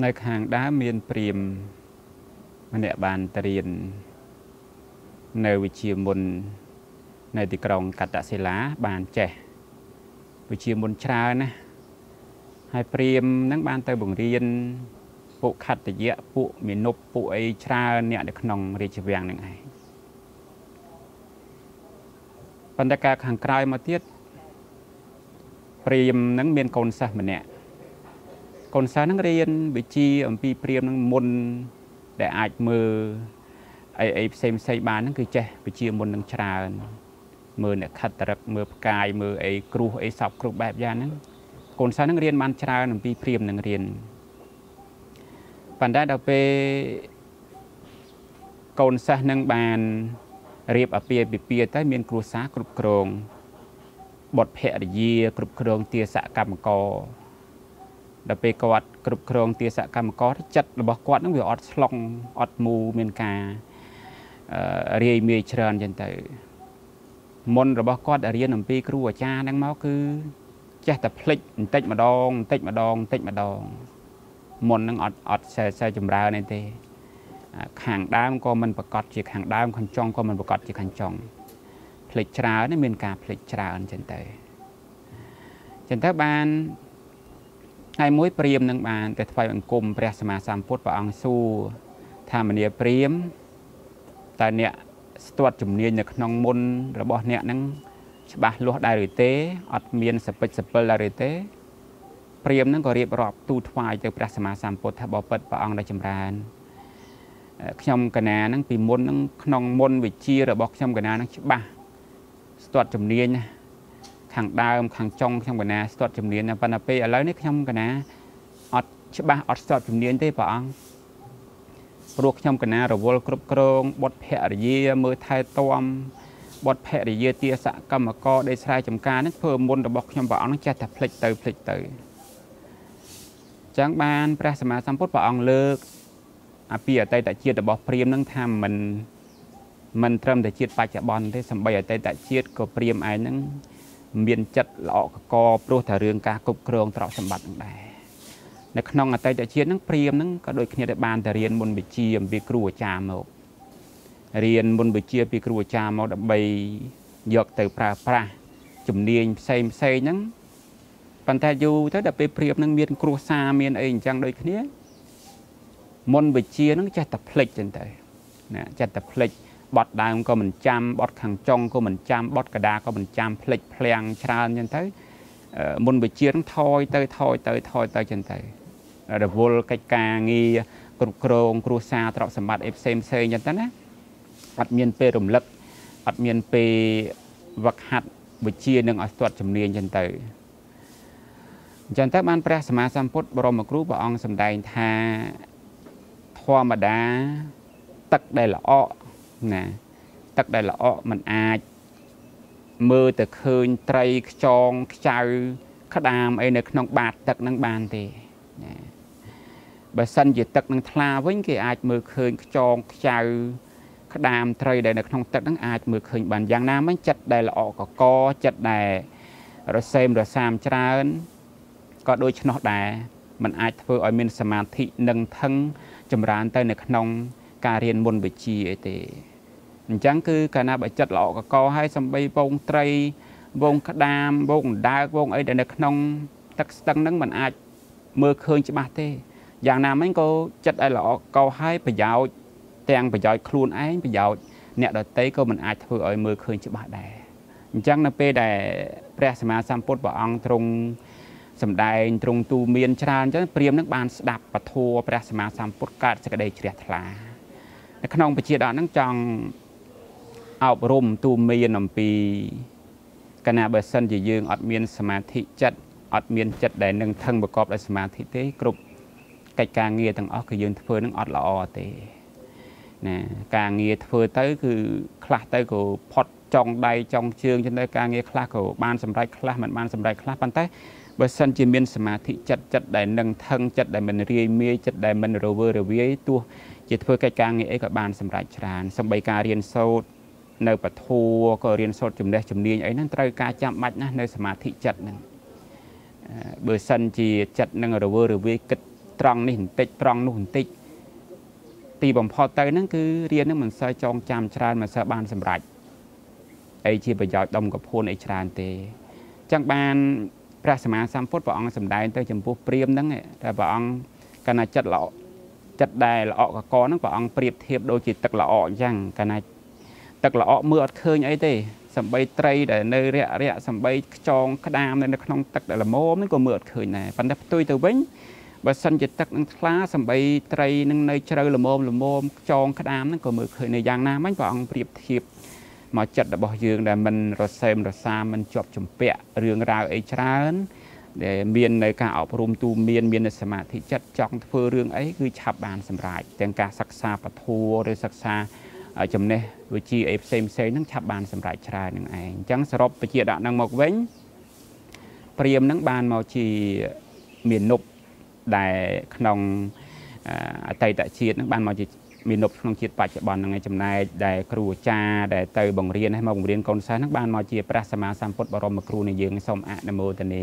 នៅខាងដើមមានព្រាមម្នាក់បានទៅរៀននៅវិជាមុន នៅទីក្រុងកតសិលាបានចេះវិជាមុនច្រើនណាហើយព្រាមនឹងបានទៅបង្រៀនពួកខត្តយៈពួកមានុបពួកអីច្រើនអ្នកនៅក្នុងរាជវាំងនឹងឯងប៉ុន្តែការខាងក្រោយមកទៀតព្រាមនឹងមានកូនសិស្សម្នាក់ កូនសិស្សនឹងរៀនវិជាអំពីព្រាមនឹងមុនដែលអាចមើលអីអីផ្សេងផ្សេងបានហ្នឹងគឺចេះវិជាមុននឹងច្រើនមើលអ្នកខិតតរឹកមើលផ្កាយមើលអីគ្រោះអីសពគ្រប់បែបយ៉ាងហ្នឹងកូនសិស្សនឹងរៀនបានច្រើនអំពីព្រាមនឹងរៀនប៉ុន្តែដល់ពេលកូនសិស្សនឹងបានរៀបអាពាហ៍ពិពាហ៍ទៅមានគ្រួសារគ្រប់គ្រងបុត្រភរិយាគ្រប់គ្រងទាសកម្មករ ដល់ពេលគាត់គ្រប់គ្រងទាសកម្មករចិត្តរបស់គាត់នឹងវាអត់ស្លុងអត់មូមានការរាយមាយច្រើនចឹងទៅមុនរបស់គាត់រៀនអំពីគ្រូអាចារ្យហ្នឹងមកគឺចេះតែភ្លេចបន្តិចម្ដងបន្តិចម្ដងបន្តិចម្ដងមុនហ្នឹងអត់អត់សេសេចម្រើនទេ ខាងដើមក៏មិនប្រកាសជាខាងដើមខាងចុងក៏មិនប្រកាសជាខាងចុងភ្លេចច្រើនមានការភ្លេចច្រើនចឹងទៅចឹងទៅបាន ថ្ងៃមួយព្រាមនឹងបានទៅថ្វាយបង្គំព្រះសម្មាសម្ពុទ្ធព្រះអង្គសួរថាមនីព្រាមតើអ្នកស្ទាត់ជំនាញនៅក្នុងមុនរបស់អ្នកនឹងច្បាស់លាស់ដែរឬទេអត់មានសពេចសពិលដែរឬទេព្រាមនឹងក៏រៀបរាប់ទូថ្វាយទៅព្រះសម្មាសម្ពុទ្ធថាបបិទ្ធព្រះអង្គដែលចម្រើនខ្ញុំកណានឹងពីមុននឹងក្នុងមុនវិជារបស់ខ្ញុំកណានឹងច្បាស់ស្ទាត់ជំនាញណា ខាងដើមខាងចុងខ្ញុំកណាស្ទាត់ជំនាញប៉ុន្តែពេលឥឡូវនេះខ្ញុំកណាអត់ច្បាស់អត់ស្ទាត់ជំនាញទេព្រះអង្គព្រោះខ្ញុំកណារវល់គ្រប់គ្រងបុតភរិយាមើលថែទាំបុតភរិយាទាសកម្មករដេកស្រែចំការនេះធ្វើមុនរបស់ខ្ញុំព្រះអង្គចេះតែភ្លេចទៅភ្លេចទៅចឹងបានព្រះសម្មាសម្ពុទ្ធព្រះអង្គលើកអាពីអតីតជាតិរបស់ព្រាមនឹងថាមិនមិនត្រឹមតែជាតិបច្ចុប្បន្នទេសម្បីអតីតជាតិក៏ព្រាមឯងនឹង មានចិត្តល្អកកព្រោះតែរឿងការគ្រប់គ្រងទ្រព្យសម្បត្តិនឹងដែរនៅក្នុងអតីតជាតិនឹងព្រាមនឹងក៏ដូចគ្នាដែរបានតែរៀនមុនវិជ្ជាអំពីគ្រូអាចារ្យមករៀនមុនវិជ្ជាពីគ្រូអាចារ្យមកដើម្បីយកទៅប្រើប្រាស់ជំនាញផ្សេងផ្សេងហ្នឹងប៉ុន្តែយូរទៅដល់ពេលព្រាបនឹងមានគ្រួសារមានអីអញ្ចឹងដូចគ្នាមុនវិជានឹងចេះតែភ្លេចចឹងទៅណាចេះតែភ្លេច បត់ដើមក៏មិនចាំបត់ខាងចុងក៏មិនចាំបត់កដាក៏មិនចាំភ្លេចភ្លាំងច្រើនចឹងទៅមុនវិជានឹងថយទៅថយទៅថយទៅចឹងទៅរវល់កិច្ចការងារគ្រប់គ្រងគ្រួសារទ្រព្យសម្បត្តិអីផ្សេងផ្សេងចឹងទៅណាអត់មានពេលរំលឹកអត់មានពេលវឹកហាត់វិជានឹងឲ្យស្ទាត់ជំនាញចឹងទៅអញ្ចឹងទៅបានព្រះសម្មាសម្ពុទ្ធបរមគ្រូព្រះអង្គសម្ដែងថាធម្មតាទឹកដែលល្អ ណាទឹកដែលល្អมันអាចមើលទៅឃើញត្រីខ្ចងខ្ចៅក្តាមអីនៅក្នុងបាតទឹកនឹងបានទេណាបើសិនជាទឹកនឹងថ្លាវិញគេអាចមើលឃើញខ្ចងខ្ចៅក្តាមត្រីដែលនៅក្នុងទឹកហ្នឹងអាចមើលឃើញបានយ៉ាងណាមិញចិត្តដែលល្អកកចិត្តដែលរសេមរសាមច្រើនក៏ដូច្នោះដែរมันអាចធ្វើឲ្យមានសមាធិនឹងថឹងចម្រើនទៅនៅក្នុងការរៀនមុនវិជ្ជាអីទេ អញ្ចឹងគឺកាលណាបើចិត្តល្អកកហើយសំបីវងត្រីវងក្តាមវងដើកវងអីដែលនៅក្នុង ទឹកស្ទឹងហ្នឹងมันអាចមើលឃើញច្បាស់ទេយ៉ាងណាមិញក៏ចិត្តឲ្យល្អកកហើយប្រយោជន៍ទាំងប្រយោជន៍ខ្លួនឯងប្រយោជន៍អ្នកដតីក៏មិនអាចធ្វើឲ្យមើលឃើញច្បាស់ដែរអញ្ចឹងនៅពេលដែលព្រះសម្មាសម្ពុទ្ធព្រះអង្គទ្រង់សម្ដែងទ្រង់ទូមានច្រើនអញ្ចឹងព្រាមនឹងបានស្ដាប់ពធព្រះសម្មាសម្ពុទ្ធកើតសេចក្តីជ្រះថ្លានៅក្នុងបជាដកហ្នឹងចង់ អប់រំទូមានអំពីកណាបើសិនជាយើងអត់មានសមាធិចិត្តអត់មានចិត្តដែលនឹងថឹងប្រកបដោយសមាធិទេគ្រប់កិច្ចការងារទាំងអស់គឺយើងធ្វើនឹងអត់ល្អទេណាការងារធ្វើទៅគឺខ្លះទៅក៏ផុតចង់ដៃចង់ជើងចឹងទៅការងារខ្លះក៏បានសម្រេចខ្លះមិនបានសម្រេចខ្លះប៉ុន្តែបើសិនជាមានសមាធិចិត្តចិត្តដែលនឹងថឹងចិត្តដែលមិនរាយមាយចិត្តដែលមិនរវើរវាយទោះជាធ្វើកិច្ចការងារអីក៏បានសម្រេចច្រើនសម្បីការរៀនសូត្រ នៅពធัวក៏រៀនសូត្រចំណេះជំនាញអីហ្នឹងត្រូវការចាំបាច់ណាស់នៅសមាធិចិត្តហ្នឹងបើសិនជាចិត្តនឹងរវើរវាយគិតត្រង់នេះបន្តិចត្រង់នោះបន្តិចទីបំផុតទៅហ្នឹងគឺរៀនហ្នឹងមិនសូវចងចាំច្រើនមិនសូវបានសម្រេចអីជាប្រយោជន៍ដុំកពួនអីច្រើនទេអញ្ចឹងបានព្រះសម្មាសម្ពុទ្ធព្រះអង្គសម្ដែងទៅចំពោះព្រាមហ្នឹងតែព្រះអង្គកណ្ណាចិត្តល្អចិត្តដែលល្អកកហ្នឹងព្រះអង្គប្រៀបធៀបដូចជាទឹកល្អអញ្ចឹងកណ្ណា ទឹកល្អមើលអត់ឃើញអីទេសំបីត្រីដែលនៅរាក់រាក់សំបីខ្ចងក្តាមនៅក្នុងទឹកដែលល្មមហ្នឹងក៏មើលអត់ឃើញដែរប៉ុន្តែផ្ទុយទៅវិញបើសិនជាទឹកនឹងថ្លាសំបីត្រីនឹងនៅជ្រៅល្មមល្មមខ្ចងក្តាមហ្នឹងក៏មើលឃើញនៅយ៉ាងណាមិញព្រះអង្គប្រៀបធៀបមកចិត្តរបស់យើងដែលមិនរសេមរសាមិនជាប់ជំពាក់រឿងរ៉ាវអីច្រើនដែលមាននៅការអប់រំទូមានមានសមាធិចិត្តចង់ធ្វើរឿងអីគឺឆាប់បានសម្រេចទាំងការសិក្សាពធឬសិក្សា ចំណេះវិជ្ជាអីផ្សេងផ្សេងហ្នឹងឆាប់បានសម្រេចច្រើននឹងឯងអញ្ចឹងសរុបពជាដាក់ហ្នឹងមកវិញព្រាមហ្នឹងបានមកជាមាននុបដែលក្នុងអតីតជាតិហ្នឹងបានមកជាមាននុបក្នុងជាតិបច្ចុប្បន្នហ្នឹងឯងចំណែកដែលគ្រូអាចារ្យដែលទៅបង្រៀនឲ្យមកបង្រៀនកូនសិស្សហ្នឹងបានមកជាព្រះសម្មាសម្ពុទ្ធបរមគ្រូនៃយើងសូមអនុមោទនា